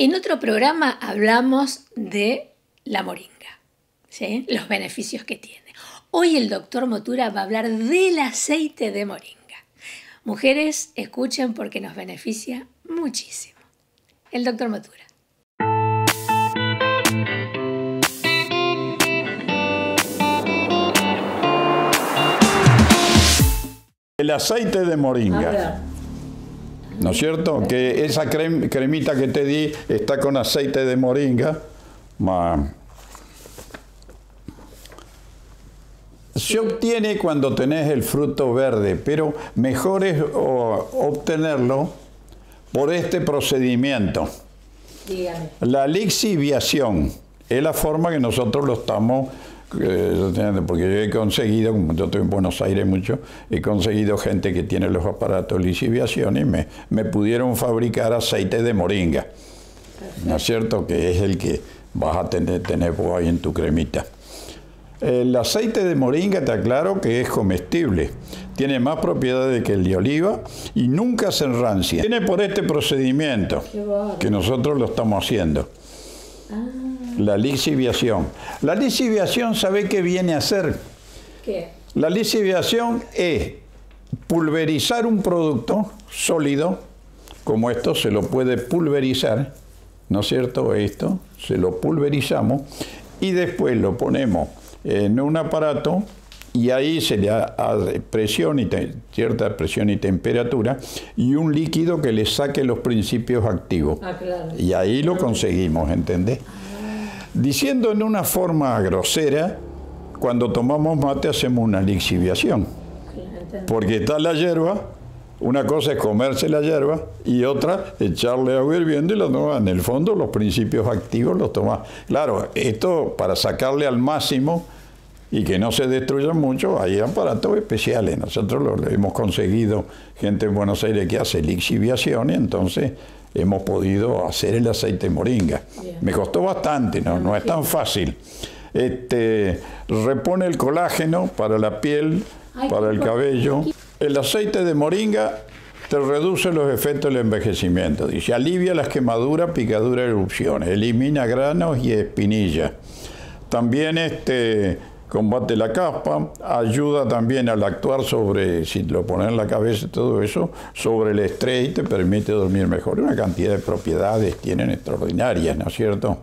En otro programa hablamos de la moringa, ¿sí? los beneficios que tiene. Hoy el doctor Motura va a hablar del aceite de moringa. Mujeres, escuchen porque nos beneficia muchísimo. El doctor Motura. El aceite de moringa. ¿No es cierto? Que esa cremita que te di está con aceite de moringa. Se obtiene cuando tenés el fruto verde, pero mejor es obtenerlo por este procedimiento. Dígame. La lixiviación es la forma que nosotros lo estamos porque yo he conseguido, como yo estoy en Buenos Aires mucho, he conseguido gente que tiene los aparatos de lisiviación y me, me pudieron fabricar aceite de moringa. ¿No es cierto? Que es el que vas a tener, tener ahí en tu cremita. El aceite de moringa te aclaro que es comestible. Tiene más propiedades que el de oliva y nunca se enrancia. Tiene por este procedimiento que nosotros lo estamos haciendo. Ah. La lisiviación. La lisiviación, ¿sabe qué viene a ser? ¿Qué? La lisiviación es pulverizar un producto sólido, como esto se lo puede pulverizar, ¿no es cierto? Esto, se lo pulverizamos y después lo ponemos en un aparato y ahí se le hace presión y cierta presión y temperatura y un líquido que le saque los principios activos. Ah, y ahí lo conseguimos, ¿entendés? Diciendo en una forma grosera, cuando tomamos mate hacemos una lixiviación. Porque está la hierba, una cosa es comerse la hierba y otra echarle agua hirviendo y la toma. En el fondo los principios activos los toma. Claro, esto para sacarle al máximo y que no se destruyan mucho, hay aparatos especiales. Nosotros lo, hemos conseguido gente en Buenos Aires que hace lixiviación y entonces hemos podido hacer el aceite moringa. Me costó bastante, no, no es tan fácil. Este, repone el colágeno para la piel, para el cabello. El aceite de moringa te reduce los efectos del envejecimiento. Dice, alivia las quemaduras, picaduras, erupciones, elimina granos y espinillas. También este, combate la capa, ayuda también al actuar sobre, si lo pones en la cabeza y todo eso, sobre el estrés y te permite dormir mejor. Una cantidad de propiedades tienen extraordinarias, ¿no es cierto?